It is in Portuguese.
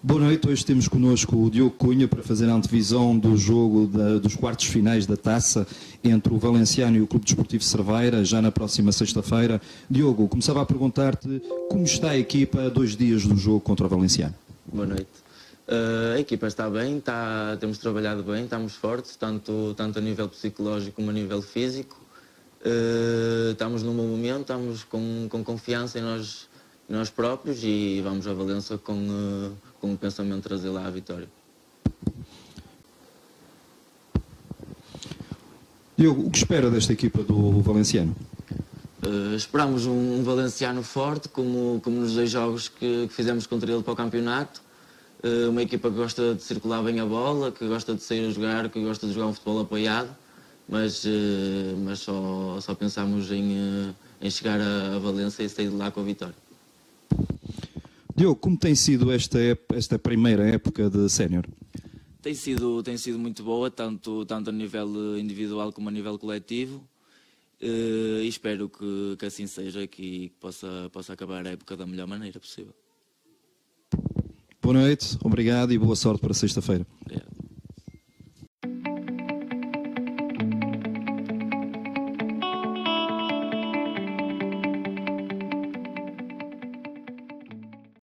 Boa noite, hoje temos connosco o Diogo Cunha para fazer a antevisão do jogo da, dos quartos finais da taça entre o Valenciano e o Clube Desportivo Cerveira, já na próxima sexta-feira. Diogo, começava a perguntar-te como está a equipa a dois dias do jogo contra o Valenciano. Boa noite. Uh, a equipa está bem, está, temos trabalhado bem, estamos fortes, tanto, tanto a nível psicológico como a nível físico. Uh, estamos num bom momento, estamos com, com confiança em nós, em nós próprios e vamos a Valença com, uh, com o pensamento de trazer lá a vitória. Diogo, o que espera desta equipa do Valenciano? Uh, esperamos um, um, Valenciano forte, como, como nos dois jogos que, que fizemos contra ele para o campeonato. Uh, uma equipa que gosta de circular bem a bola, que gosta de sair a jogar, que gosta de jogar um futebol apoiado, mas, uh, mas só, só pensamos em, em chegar a, a Valência e sair de lá com a vitória. Diogo, como tem sido esta, esta primeira época de sénior? Tem sido, tem sido muito boa, tanto, tanto a nível individual como a nível coletivo. Uh, e espero que, que assim seja e que possa, possa acabar a época da melhor maneira possível. Boa noite, obrigado e boa sorte para sexta-feira.